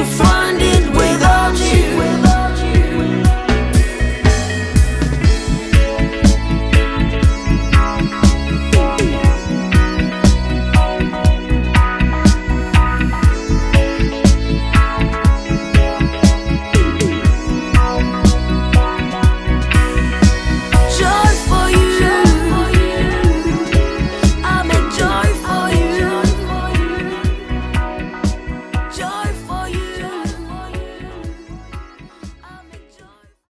to find